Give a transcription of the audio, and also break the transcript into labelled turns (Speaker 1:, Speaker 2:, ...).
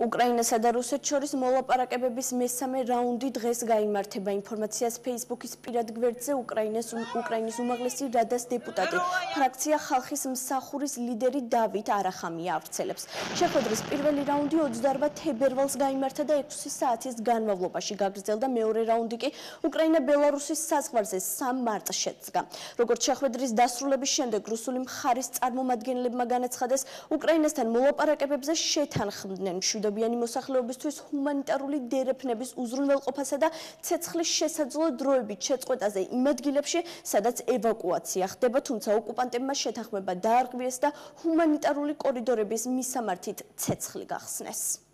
Speaker 1: უკრაინასა და რუსეთს შორის მოლაპარაკებების მესამე რაუნდი დღეს გაიმართება. ინფორმაციას Facebook-ის პირად გვერდზე უკრაინას უკრაინის უმაღლესი რადას დეპუტატი, ფრაქცია ხალხის მსახურის ლიდერი დავით არახამია ავრცელებს. შეხვედრის პირველი რაუნდი 28 თებერვალს გაიმართა და 6 საათის განმავლობაში გაგრძელდა, მეორე რაუნდი კი უკრაინა ბელარუსის საზღვარზე 3 მარტს შედგა. როგორც შეხვედრის დასრულების შემდეგ რუსული მხარის წარმომადგენლებმა განაცხადეს, უკრაინასთან მოლაპარაკებებზე შეთანხმდნენ 7 მისაღებიანი მოსახლეობისთვის ჰუმანიტარული დერეფნების უზრუნველყოფასა და ცეცხლის შესაძლო დროებით შეწყვეტაზე იმ ადგილებში, სადაც ევაკუაცია ხდება, თუმცა ოკუპანტებმა შეთანხმება დაარღვიეს და ჰუმანიტარული კორიდორების მისამართით ცეცხლი გახსნეს.